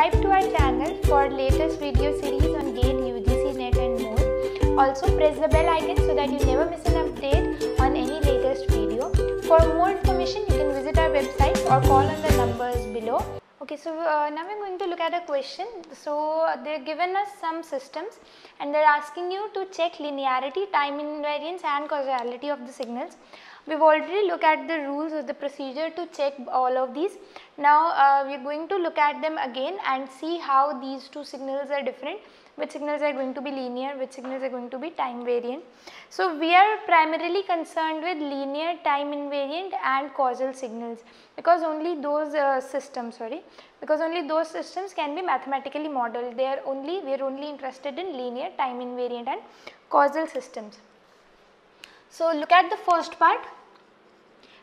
subscribe to our channel for latest video series on GATE, UGC, NET and more. Also press the bell icon so that you never miss an update on any latest video. For more information you can visit our website or call on the numbers below. Okay, so uh, now we're going to look at a question. So they've given us some systems and they're asking you to check linearity, time invariance and causality of the signals. We've already looked at the rules or the procedure to check all of these. Now uh, we're going to look at them again and see how these two signals are different, which signals are going to be linear, which signals are going to be time variant. So we are primarily concerned with linear, time invariant and causal signals because only those uh, systems, sorry, because only those systems can be mathematically modeled. They are only, we are only interested in linear, time invariant and causal systems. So look at the first part.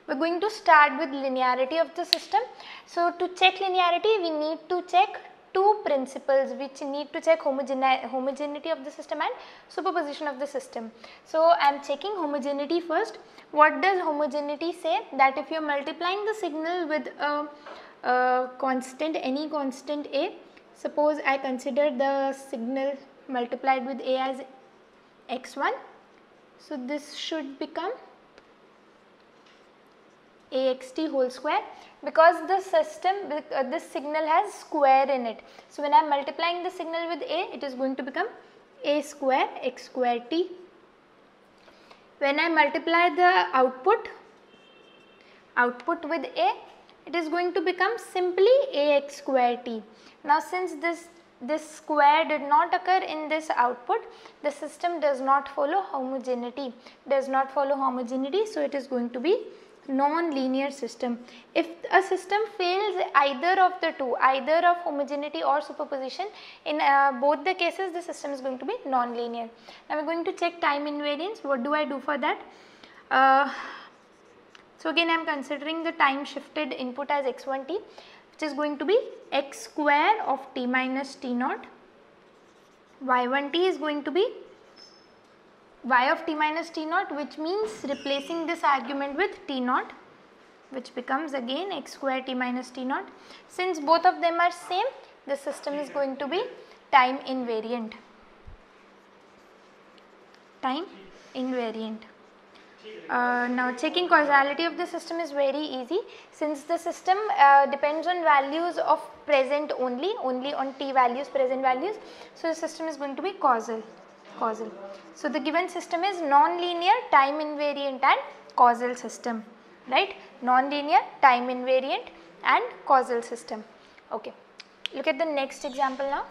We are going to start with linearity of the system. So to check linearity we need to check two principles which need to check homogeneity of the system and superposition of the system. So I am checking homogeneity first. What does homogeneity say? That if you are multiplying the signal with a, a constant, any constant a, suppose I consider the signal multiplied with a as x1 so, this should become axt whole square because the system uh, this signal has square in it. So, when I am multiplying the signal with a it is going to become a square x square t. When I multiply the output output with a it is going to become simply ax square t. Now since this this square did not occur in this output, the system does not follow homogeneity, does not follow homogeneity. So, it is going to be non-linear system. If a system fails either of the two, either of homogeneity or superposition, in uh, both the cases the system is going to be non-linear. Now, we are going to check time invariance. What do I do for that? Uh, so, again I am considering the time shifted input as x1t which is going to be x square of t minus t naught. y1t is going to be y of t minus t naught which means replacing this argument with t naught which becomes again x square t minus t naught. Since both of them are same the system is going to be time invariant. Time invariant. Uh, now checking causality of the system is very easy since the system uh, depends on values of present only, only on t values, present values. So the system is going to be causal, causal. So the given system is non-linear, time invariant and causal system, right? Non-linear, time invariant and causal system. Okay. Look at the next example now.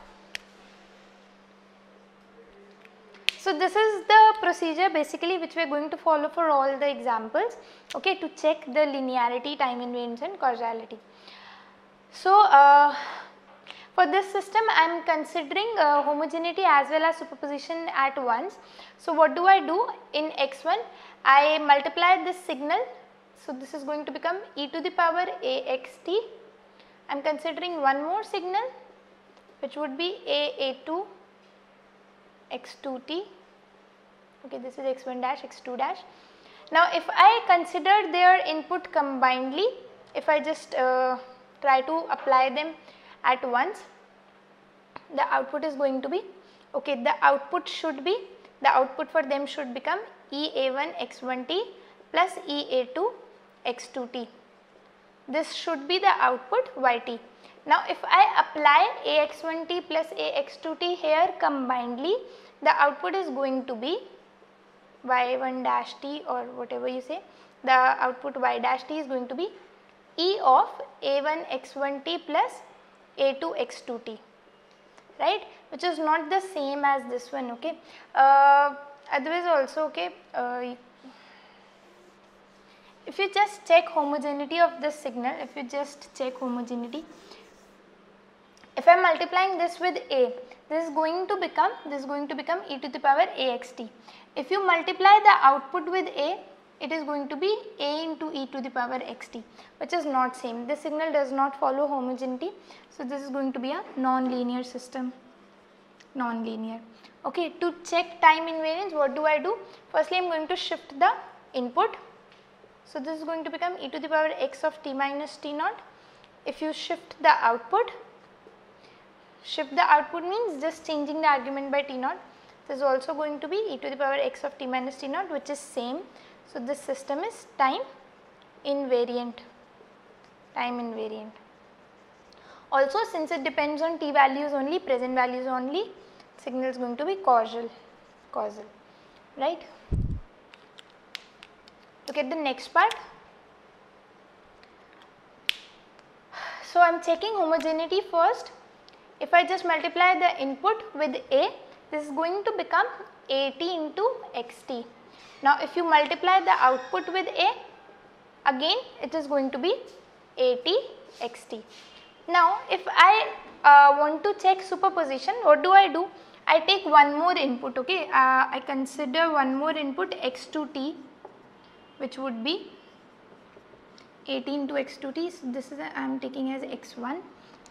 So this is the procedure basically which we are going to follow for all the examples okay to check the linearity, time invariance and causality. So uh, for this system I am considering uh, homogeneity as well as superposition at once. So what do I do in x1 I multiply this signal so this is going to become e to the power axt. I am considering one more signal which would be aa2 x2t okay this is x1 dash x2 dash. Now if I consider their input combinedly if I just uh, try to apply them at once the output is going to be okay the output should be the output for them should become ea1 x1t plus ea2 x2t this should be the output yt now if I apply ax1t plus ax2t here combinedly the output is going to be y1 dash t or whatever you say. The output y dash t is going to be e of a1 x1t plus a2 x2t right? Which is not the same as this one okay? Uh, otherwise also okay uh, if you just check homogeneity of this signal if you just check homogeneity if I am multiplying this with a this is going to become this is going to become e to the power axt if you multiply the output with A, it is going to be A into e to the power xt which is not same. This signal does not follow homogeneity. So, this is going to be a non-linear system, non-linear. Okay, to check time invariance what do I do? Firstly I am going to shift the input. So, this is going to become e to the power x of t minus t naught. If you shift the output shift the output means just changing the argument by t naught. This is also going to be e to the power x of t minus t naught which is same. So, this system is time invariant, time invariant. Also since it depends on t values only, present values only, signal is going to be causal, causal, right. Look at the next part. So, I am checking homogeneity first. If I just multiply the input with A, this is going to become AT into XT. Now, if you multiply the output with A, again it is going to be AT XT. Now, if I uh, want to check superposition, what do I do? I take one more input, okay. Uh, I consider one more input x2t which would be 18 to x2t. So, this is I am taking as x1,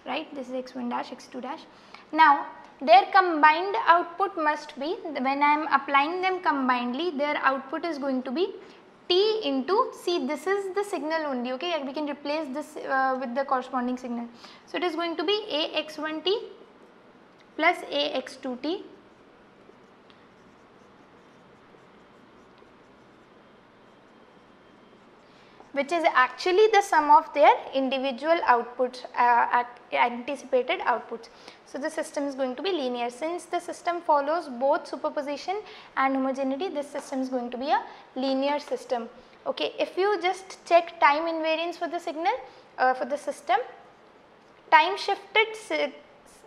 right. This is x1 dash, x2 dash. Now, their combined output must be when I am applying them combinedly, their output is going to be t into see this is the signal only okay we can replace this uh, with the corresponding signal. So, it is going to be ax1t plus ax2t which is actually the sum of their individual outputs uh, anticipated outputs. So, the system is going to be linear since the system follows both superposition and homogeneity this system is going to be a linear system. Okay. If you just check time invariance for the signal uh, for the system time shifted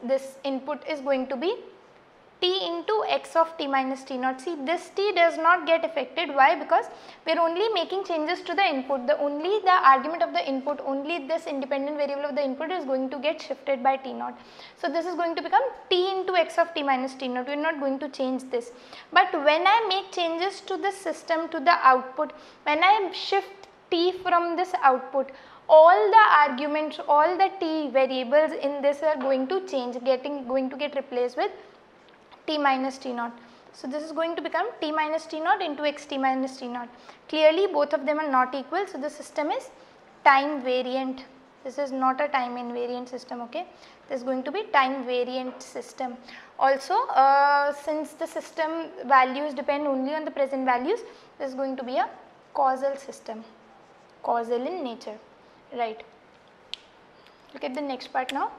this input is going to be t into x of t minus t naught. See this t does not get affected why because we are only making changes to the input the only the argument of the input only this independent variable of the input is going to get shifted by t naught. So this is going to become t into x of t minus t naught we are not going to change this. But when I make changes to the system to the output when I shift t from this output all the arguments all the t variables in this are going to change getting going to get replaced with t minus t naught. So, this is going to become t minus t naught into x t minus t naught. Clearly both of them are not equal. So, the system is time variant. This is not a time invariant system. Okay. This is going to be time variant system. Also uh, since the system values depend only on the present values, this is going to be a causal system, causal in nature, right. Look at the next part now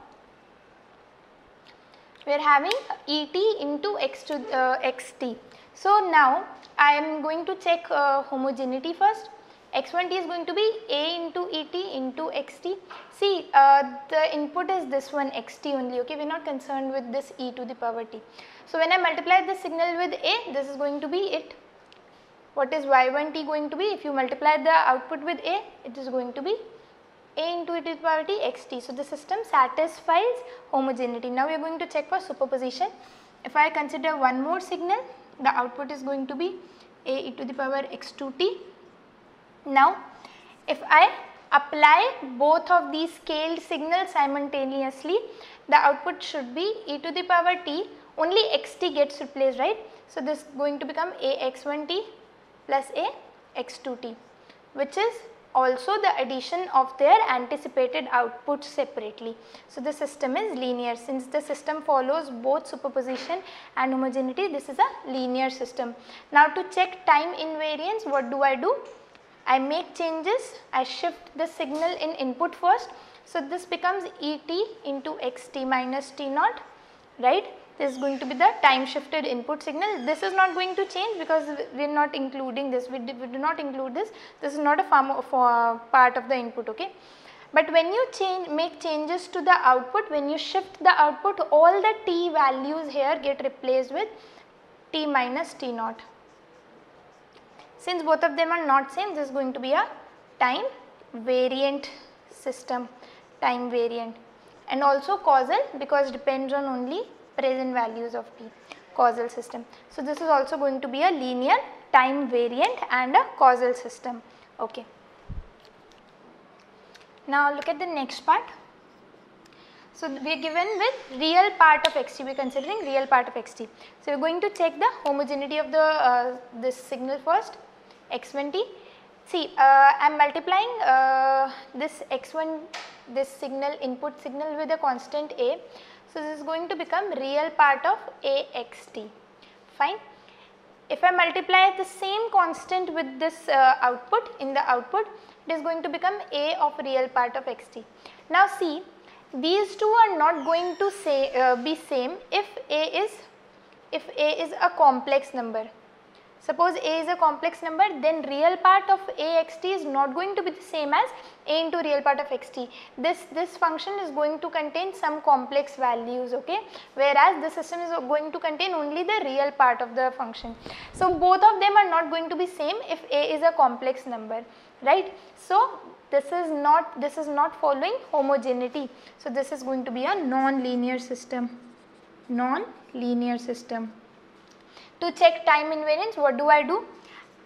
we are having Et into x to uh, xt. So, now I am going to check uh, homogeneity first x1t is going to be a into et into xt. See uh, the input is this one xt only okay we are not concerned with this e to the power t. So, when I multiply this signal with a this is going to be it. What is y1t going to be if you multiply the output with a it is going to be a into e to the power t xt. So, the system satisfies homogeneity. Now, we are going to check for superposition. If I consider one more signal, the output is going to be a e to the power x2t. Now, if I apply both of these scaled signals simultaneously, the output should be e to the power t, only xt gets replaced, right. So, this is going to become a x1t plus a x2t, which is also the addition of their anticipated output separately. So, the system is linear since the system follows both superposition and homogeneity this is a linear system. Now, to check time invariance what do I do? I make changes, I shift the signal in input first. So, this becomes Et into xt minus t naught right is going to be the time shifted input signal. This is not going to change because we are not including this, we, we do not include this, this is not a part of the input okay. But when you change make changes to the output, when you shift the output all the t values here get replaced with t minus t naught. Since both of them are not same this is going to be a time variant system, time variant and also causal because depends on only present values of t causal system. So, this is also going to be a linear time variant and a causal system. Okay. Now, look at the next part. So, we are given with real part of xt, we are considering real part of xt. So, we are going to check the homogeneity of the uh, this signal first x1t. See, uh, I am multiplying uh, this x1 this signal input signal with a constant a. So, this is going to become real part of axt fine. If I multiply the same constant with this uh, output in the output it is going to become a of real part of xt. Now see these two are not going to say uh, be same if a is if a is a complex number Suppose a is a complex number then real part of axt is not going to be the same as a into real part of xt. This, this function is going to contain some complex values okay whereas the system is going to contain only the real part of the function. So both of them are not going to be same if a is a complex number right. So this is not this is not following homogeneity. So this is going to be a non-linear system non-linear system. To check time invariance what do I do?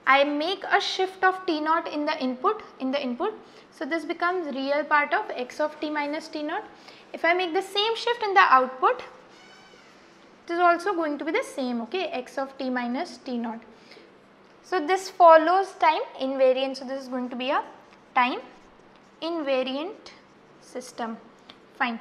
I make a shift of t naught in the input in the input. So this becomes real part of x of t minus t naught. If I make the same shift in the output it is also going to be the same okay x of t minus t naught. So this follows time invariant so this is going to be a time invariant system fine.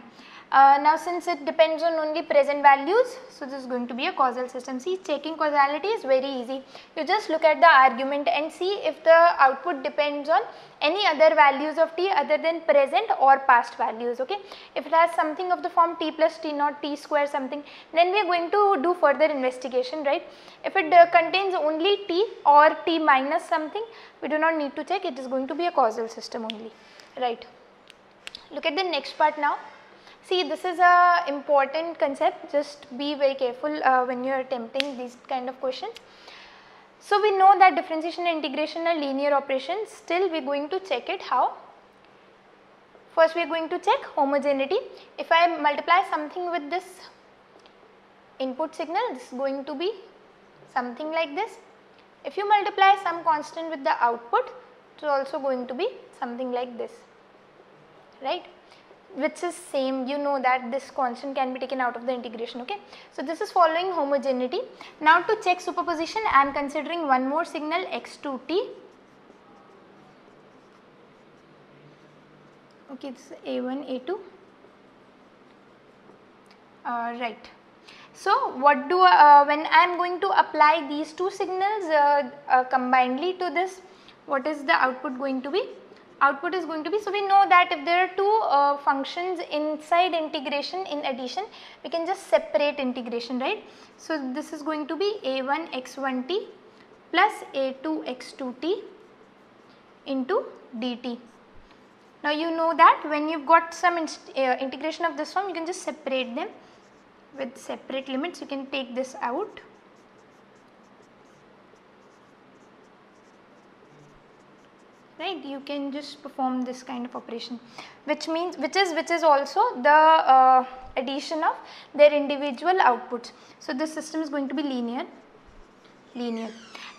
Uh, now since it depends on only present values, so this is going to be a causal system. See checking causality is very easy. You just look at the argument and see if the output depends on any other values of t other than present or past values okay. If it has something of the form t plus t naught t square something then we are going to do further investigation right. If it uh, contains only t or t minus something we do not need to check it is going to be a causal system only right. Look at the next part now. See this is a important concept just be very careful uh, when you are attempting these kind of questions. So we know that differentiation and integration are linear operations still we are going to check it how. First we are going to check homogeneity. If I multiply something with this input signal this is going to be something like this. If you multiply some constant with the output it is also going to be something like this right which is same you know that this constant can be taken out of the integration okay. So this is following homogeneity. Now to check superposition I am considering one more signal x2t okay this is a1 a2 uh, right. So what do uh, when I am going to apply these two signals uh, uh combinedly to this what is the output going to be output is going to be. So, we know that if there are two uh, functions inside integration in addition we can just separate integration right. So, this is going to be a1 x1t plus a2 x2t into dt. Now, you know that when you have got some uh, integration of this form you can just separate them with separate limits you can take this out right you can just perform this kind of operation which means which is which is also the uh, addition of their individual outputs. So, this system is going to be linear linear.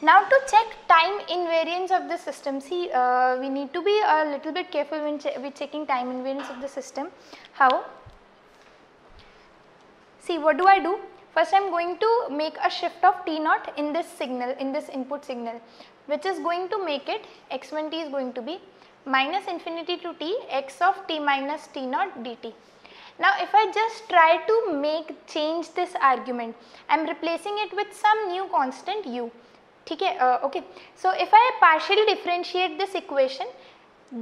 Now to check time invariance of the system see uh, we need to be a little bit careful when che with checking time invariance of the system. How? See what do I do? First I am going to make a shift of T naught in this signal in this input signal which is going to make it x1t is going to be minus infinity to t x of t minus t naught dt. Now if I just try to make change this argument I am replacing it with some new constant u okay, uh, okay. So if I partially differentiate this equation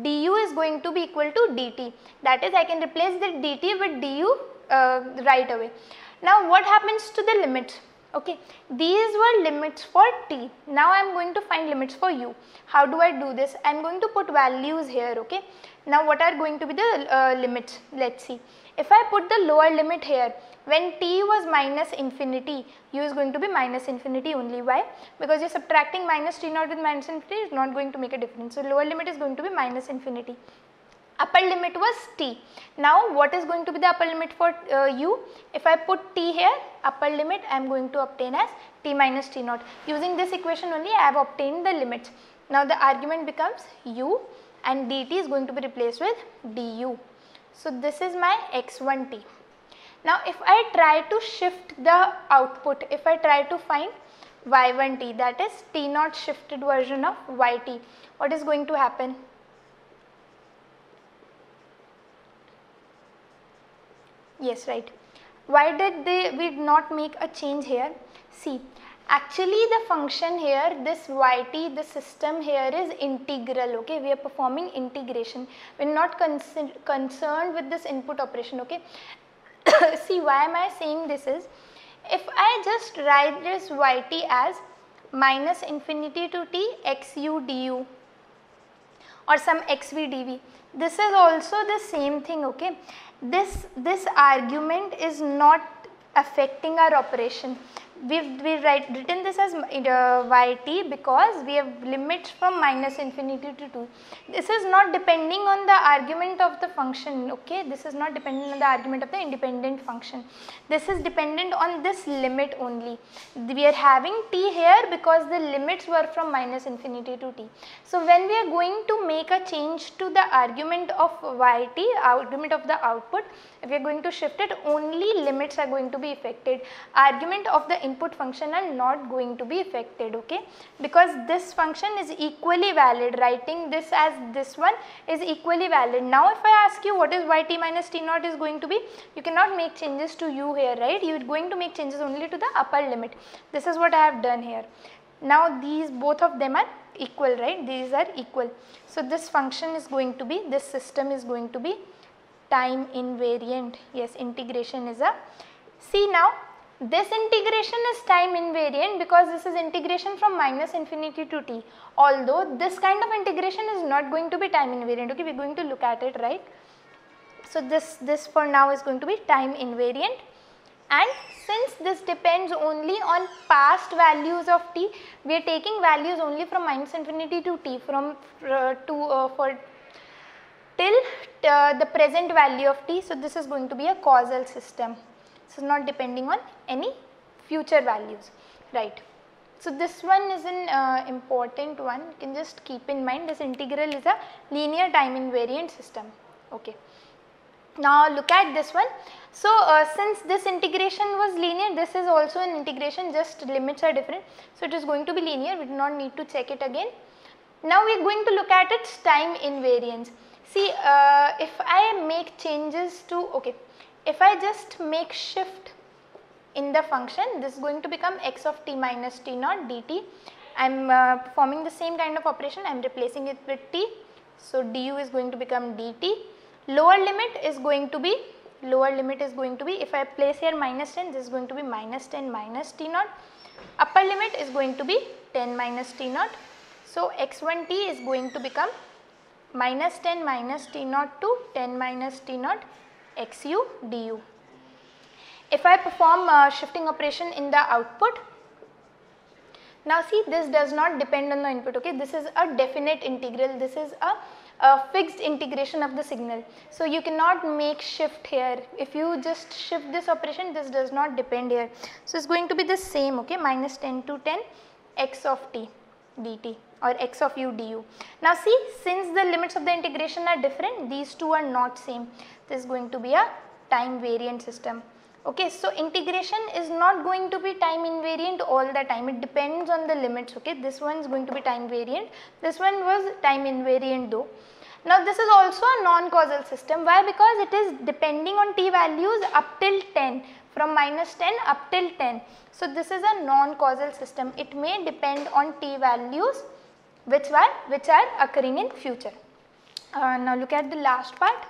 du is going to be equal to dt that is I can replace the dt with du uh, right away. Now what happens to the limits? Okay, these were limits for t. Now I am going to find limits for u. How do I do this? I am going to put values here. Okay. Now what are going to be the uh, limits? Let's see. If I put the lower limit here, when t was minus infinity, u is going to be minus infinity only. Why? Because you are subtracting minus t naught with minus infinity is not going to make a difference. So lower limit is going to be minus infinity upper limit was t. Now what is going to be the upper limit for uh, u? If I put t here upper limit I am going to obtain as t minus t naught. Using this equation only I have obtained the limits. Now the argument becomes u and dt is going to be replaced with du. So this is my x1t. Now if I try to shift the output, if I try to find y1t that is t naught shifted version of yt, what is going to happen? Yes right. Why did they we did not make a change here? See actually the function here this yt the system here is integral okay? We are performing integration. We're not concerned with this input operation okay? See why am i saying this is if i just write this yt as minus infinity to t xu du or some xv dv this is also the same thing okay this this argument is not affecting our operation we write written this as uh, yt because we have limits from minus infinity to 2 this is not depending on the argument of the function okay? This is not dependent on the argument of the independent function. This is dependent on this limit only. We are having t here because the limits were from minus infinity to t. So when we are going to make a change to the argument of yt argument of the output if we are going to shift it only limits are going to be affected. Argument of the input function are not going to be affected okay because this function is equally valid writing this as this one is equally valid. Now if I ask you what is yt minus t naught is going to be you cannot make changes to u here right you are going to make changes only to the upper limit this is what I have done here. Now these both of them are equal right these are equal. So this function is going to be this system is going to be time invariant yes integration is a see now this integration is time invariant because this is integration from minus infinity to t although this kind of integration is not going to be time invariant okay we are going to look at it right. So this this for now is going to be time invariant and since this depends only on past values of t we are taking values only from minus infinity to t from uh, to uh, for till uh, the present value of t. So, this is going to be a causal system. Is not depending on any future values, right. So, this one is an uh, important one you can just keep in mind this integral is a linear time invariant system. Okay. Now, look at this one. So, uh, since this integration was linear this is also an integration just limits are different. So, it is going to be linear we do not need to check it again. Now, we are going to look at its time invariance. See uh, if I make changes to okay if I just make shift in the function this is going to become x of t minus t naught dt. I am uh, performing the same kind of operation I am replacing it with t. So, du is going to become dt lower limit is going to be lower limit is going to be if I place here minus 10 this is going to be minus 10 minus t naught upper limit is going to be 10 minus t naught. So, x1 t is going to become minus 10 minus t naught to 10 minus t naught xu du. If I perform a shifting operation in the output, now see this does not depend on the input okay this is a definite integral this is a, a, fixed integration of the signal. So you cannot make shift here if you just shift this operation this does not depend here. So it's going to be the same okay minus 10 to 10 x of t dt or x of u du. Now see since the limits of the integration are different these two are not same this is going to be a time variant system. Okay, so integration is not going to be time invariant all the time it depends on the limits okay this one is going to be time variant this one was time invariant though. Now this is also a non-causal system why because it is depending on t values up till 10 from minus 10 up till 10. So this is a non-causal system it may depend on t values which are which are occurring in future. Uh, now look at the last part.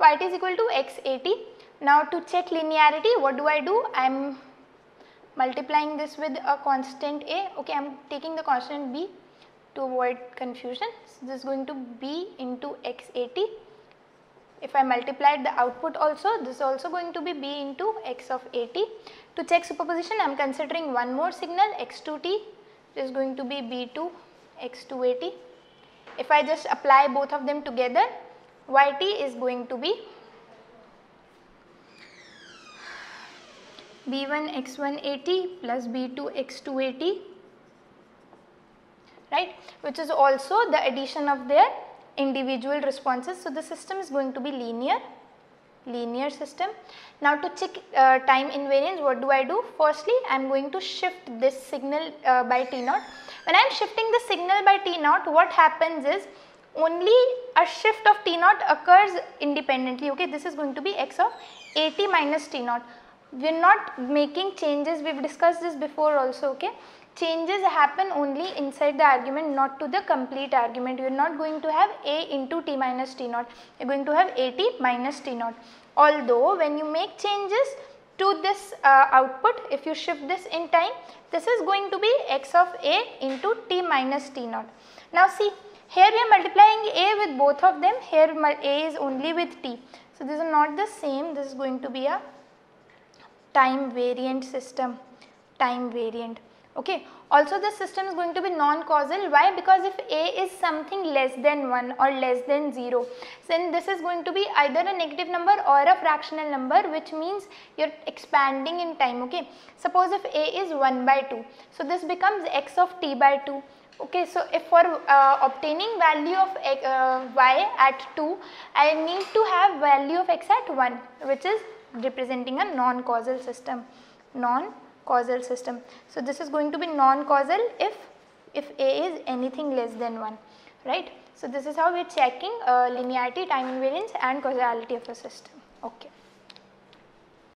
yt is equal to x80. Now to check linearity what do I do? I am multiplying this with a constant a okay I am taking the constant b to avoid confusion. So this is going to be into x80 if I multiply the output also this is also going to be b into x of 80. To check superposition I am considering one more signal x2t is going to be b2 x280. If I just apply both of them together yt is going to be b1 x180 plus b2 x280 right which is also the addition of their individual responses. So, the system is going to be linear, linear system. Now, to check uh, time invariance what do I do? Firstly, I am going to shift this signal uh, by T naught. When I am shifting the signal by T naught what happens is only a shift of t naught occurs independently okay this is going to be x of at minus t naught we are not making changes we have discussed this before also okay changes happen only inside the argument not to the complete argument. You are not going to have a into t minus t naught. You are going to have at minus t naught. Although when you make changes to this uh, output if you shift this in time this is going to be x of a into t minus t naught. Now see here we are multiplying a with both of them. Here a is only with t. So this is not the same. This is going to be a time variant system. Time variant okay. Also the system is going to be non-causal. Why? Because if a is something less than 1 or less than 0 then this is going to be either a negative number or a fractional number which means you are expanding in time. Okay. Suppose if a is 1 by 2 so this becomes x of t by 2 okay. So if for uh, obtaining value of uh, y at 2 I need to have value of x at 1 which is representing a non-causal system. Non causal system. So, this is going to be non-causal if, if A is anything less than 1, right. So, this is how we are checking uh, linearity, time invariance and causality of a system. Okay.